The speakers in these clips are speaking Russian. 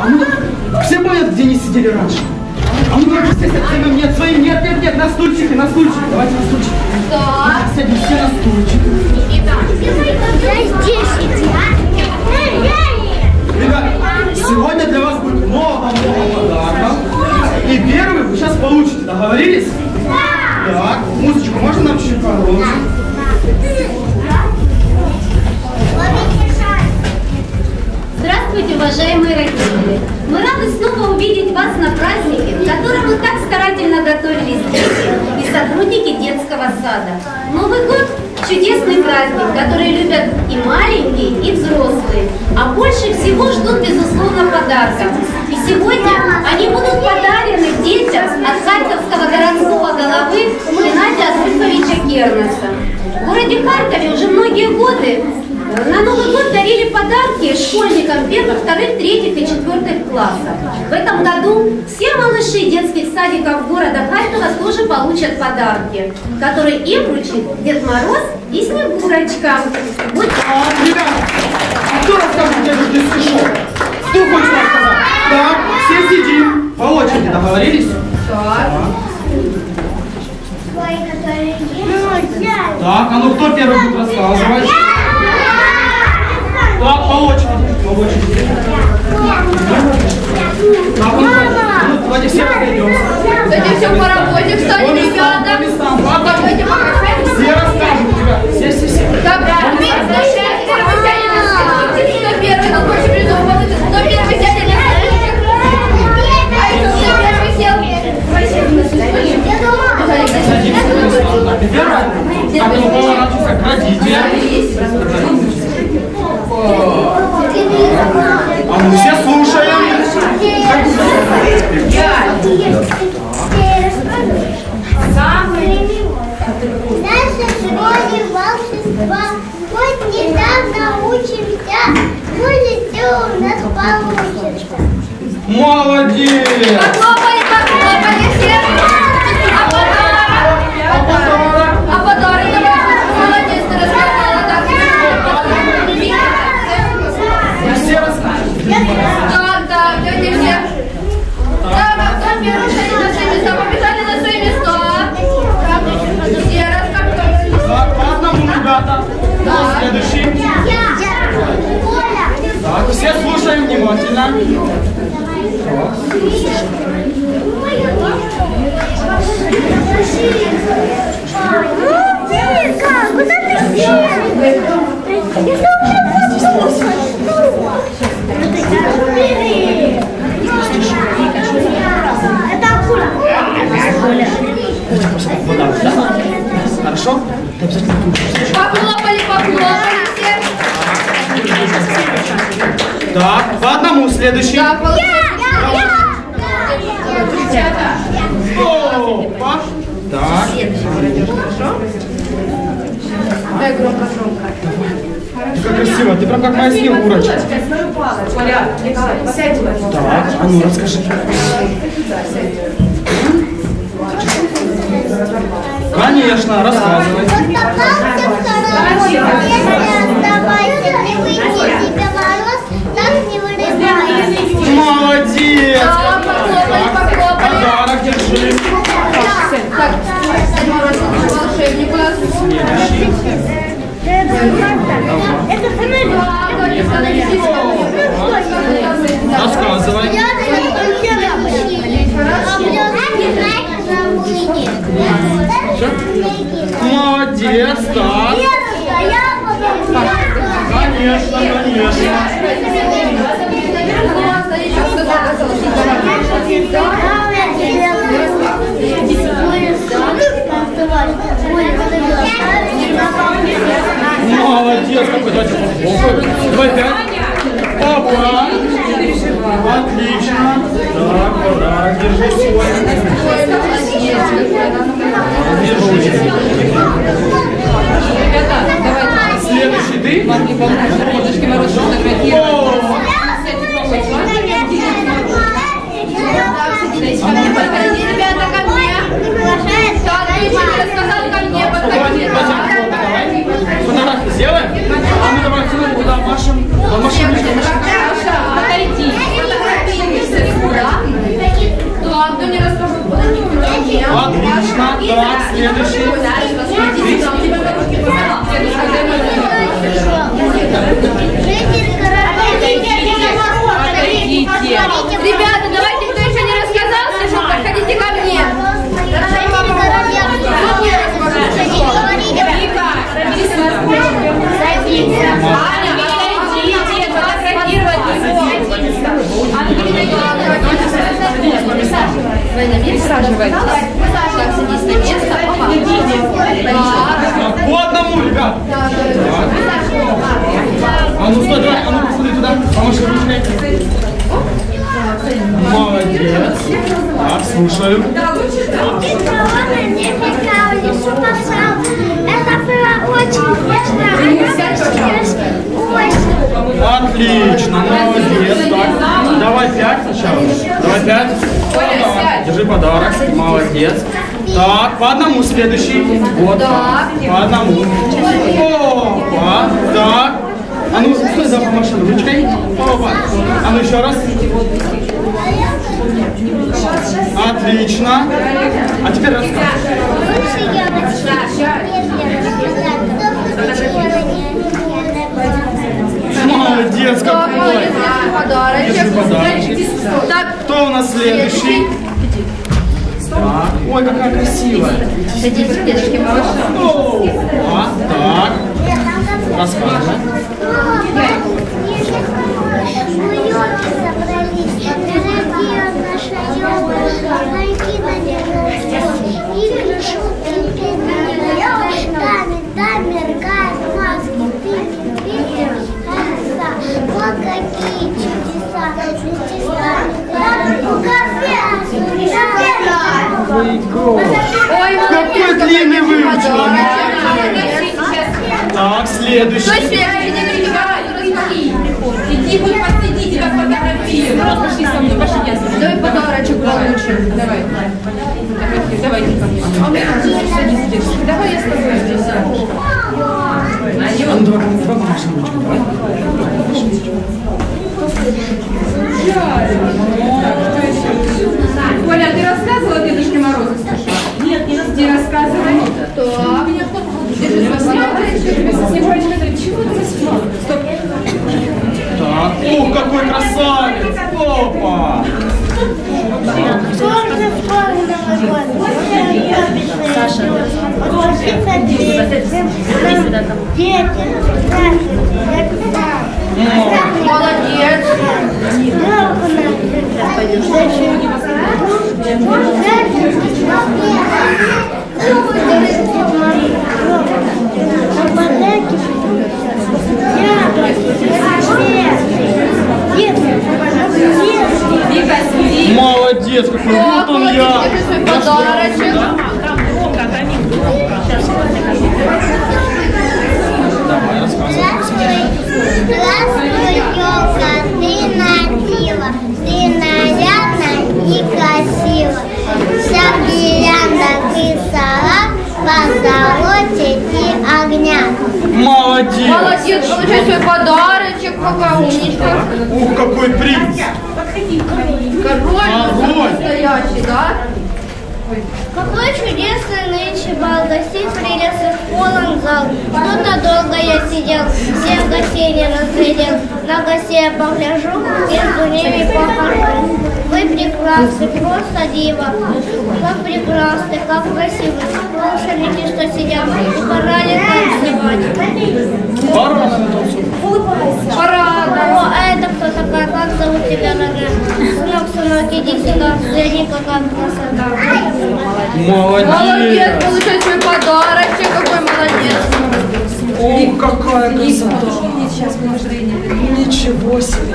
А ну, все помнят, где они сидели раньше? А ну, как все совсем нет, свои, нет, нет, нет, на стульчике, на стульчике, давайте на стульчике. Да. Садись все на стульчик. Я здесь сидю. Ребят, сегодня для вас будет много-много подарков. И первый вы сейчас получите, договорились? Да. Так, музычку можно нам чуть-чуть погромче? Здравствуйте, уважаемые родители! Мы рады снова увидеть вас на празднике, к которому так старательно готовились дети и сотрудники детского сада. Новый год – чудесный праздник, который любят и маленькие, и взрослые, а больше всего ждут, безусловно, подарков. И сегодня они будут подарены детям от Харьковского городского головы Геннадия Адольфовича Кернеса. В городе Харькове уже многие годы на Новый год дарили подарки школьникам первых, вторых, третьих и четвертых классов. В этом году все малыши детских садиков города Харькова тоже получат подарки, которые им вручит Дед Мороз и Снегурочка. Вот А, ребята, а кто расскажет дедушке стишок? Кто хочет рассказать? Так, все сидим. По очереди договорились? Так, а ну кто первый будет рассказывать? Так, по очереди. По очереди. Так, ну, ну, давайте все разойдемся. Давайте все по работе, кстати, ребята. по местам. Ладно? Давайте помахаем. Все расскажут, ребят. Все, все, все. Добра, первый сядет на стульчик. Кто первый, кто больше придумал? Кто первый сядет на стульчик? А кто первый сел? Садимся. Так, ты первая? Так, ну, поворачивайся к родителям. А мы все слушаем. Наша школе волшебства, хоть недавно учимся, будет все у нас получится. Молодец! Похлопали, похлопали все. А подарок? А подарок? А подарок давай. Молодец, ты рассказала так. Все расскажут. Так, так, тетя все. Так, а кто первый сядет на свои места? Побежали на свои места. Все рассказывали. Так, по одному, ребята. Кто следующий? Так, все слушаем внимательно. Куда ты сел? Это Это акула. Вода, да? Хорошо? Ты обязательно будешь. Похлопали, похлопали все. Так, по одному следующий. Да, получилось. Опа. Так. Дай громко, громко. Как красиво, ты прям как моя снегурочка. Так, а ну расскажи. Конечно, рассказывай. Попался второй. Если оставайся, не выйди тебе мороз, так не вырывайся. Молодец! Подарок держи. Так, Дед Мороз, волшебник у нас. Это фонарик. Да, становитесь. Рассказывай. Я. Конечно, конечно. Присаживайтесь. Присаживайтесь на место. По одному, а ну, а ну, туда. Помаши ручкой. Молодец. Так, слушаю. Отлично, молодец. Так, давай пять сначала. Давай пять. Держи подарок. Молодец. Так, по одному следующий. Вот так. По одному. Опа. Так. А ну, стой, за машину ручкой. Опа. А ну еще раз. Отлично. А теперь рассказывай. Молодец какой. подарочек. подарочек. Так, Кто у нас следующий? Так. Ой, какая красивая. садись, дедушки. Опа. Так. Рассказывай. Какой длинный выучила. Так, следующий. давай, Иди, будь посреди, тебя фотографируют. Пошли со мной, пошли я за Давай подарочек получим. Давай. Давай, ко мне. Садись здесь. Давай я с тобой здесь. А ну давай, Рассказывала. Так. Меня кто Дедушка Снегурочка, Снегурочка, чего ты? Стоп. Так. Ух, какой красавец. Опа. Саша, Молодец. Смотри. Молодец, какой. Вот он молодец, я. держи свой Я что, подарочек. Давай, рассказывай. Здравствуй, елка, ты носила, Молодец, получай свой подарочек. Какая умничка. Ух, какой принц. Король Огонь. настоящий, да? Какой чудесный нынче бал, гостей прелестных полон зал. Что-то долго я сидел, всех гостей не разглядел. На гостей я погляжу, между ними похожу. Вы прекрасны, просто диво. Как прекрасны, как красивы. Слушали что сидят, и пора ли танцевать. Пора. Пора. О, а это кто такая? Как зовут тебя, родная? Сынок, сынок, иди сюда, взгляни, какая красота. Молодец, Молодец. получай свой подарочек. Какой молодец. Ух, какая красота. Ничего себе.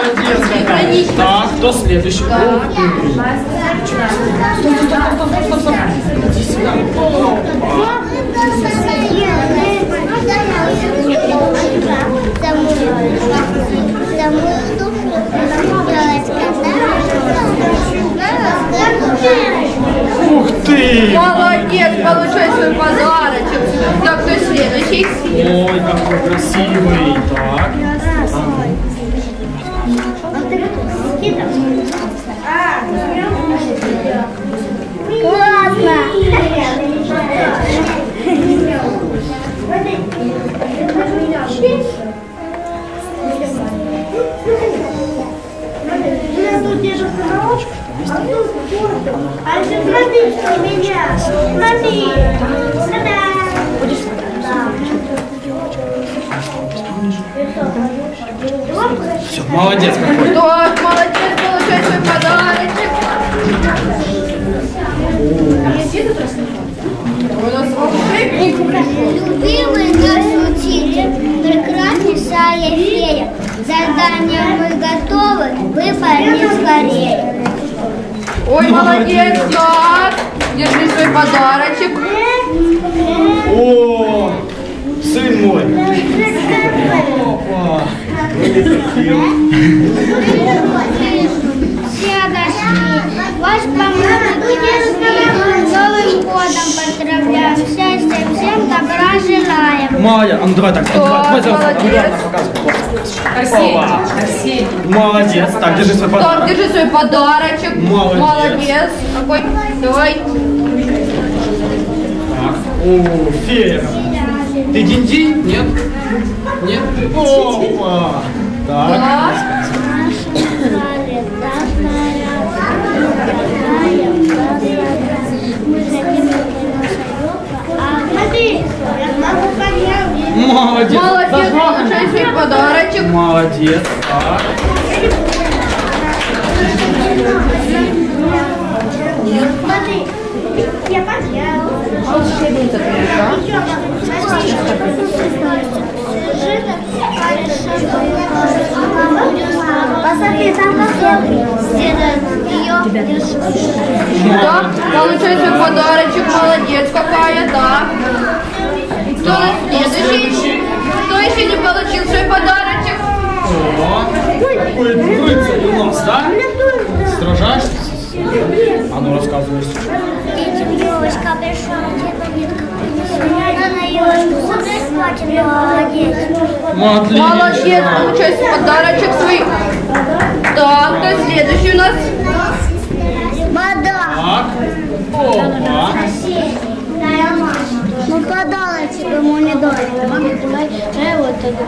Молодец. Так, кто следующий? Делать Ух ты. Молодец, получай свой подарочек. Так, кто следующий? Ой, какой красивый. Так. Все, молодец какой. Так, молодец, получай свой подарочек. У нас. Любимый наш учитель, прекраснейшая фея, задание мы готовы, выполни скорее. Ой, молодец, так. Держи свой подарочек. О, сын мой. Опа. Все дошли. Ваш помощник с Новым годом поздравляем. Счастья добра желаем. Молодец. А ну давай так, давай, давай, давай. Арсений. Арсений. Молодец. Так, держи свой Так, подарок. держи свой подарочек. Молодец. Молодец. Какой? Давай. Так. О, фея. Ты динь-динь? Нет? Нет? Опа. Так. Так. Смотри, я могу поднять. Молодец. Молодец, свой подарочек. Молодец. Так. Смотри, я пришла. Посмотри, там конфеты. Ее получай свой подарочек. Молодец какая, да. Кто нас следующий? Кто еще не получил свой подарочек? О, какой рыцарь у нас, да? Сражаешься? А ну рассказывай. Девочка пришла, где-то нитка молодец. Молодец, получай подарочек свой. Так, кто следующий у нас? Вода. Так. Опа. Ну подарочек ему не дали. Маме, вот это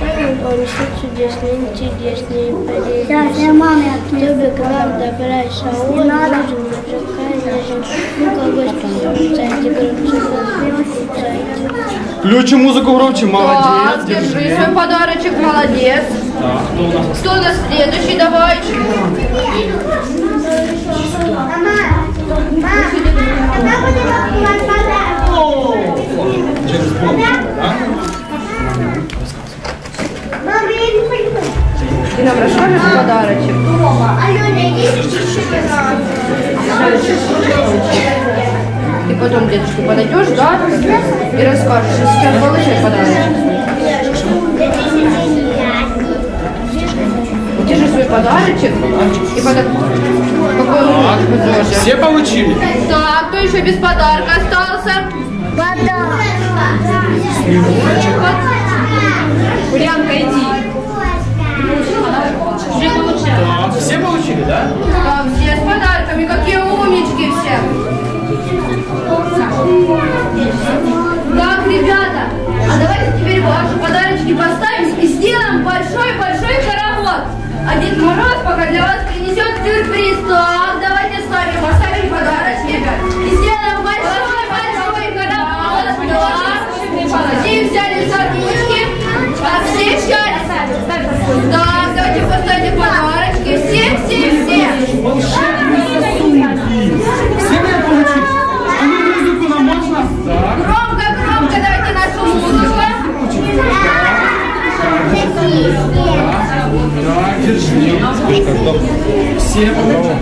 Он все чудесный, интересный. Сейчас я маме Тебе к нам а он нужен мужика, ну кого спасайте, громче, Включи музыку громче. Молодец. Так, держи свой подарочек, молодец. Так, кто у нас? Кто у нас следующий, давай. О, Через бомбу, да? Мама, я не понимаю. Ты нам расскажешь подарочек? Алена, есть Ты потом, дедушка, подойдешь, да? И расскажешь. Сейчас получай подарочек. Держи свой подарочек. И потом... Какой он. Все получили? Так, кто еще без подарка остался? Вода. Ульянка, иди. Так, все получили, да? Так, все с подарками. Какие умнички все. Так, ребята, а давайте теперь ваши подарочки поставим и сделаем большой-большой хоровод. А Дед Мороз пока для вас принесет сюрприз. Так, давайте с вами поставим подарочки и сделаем держи. Все Девушка,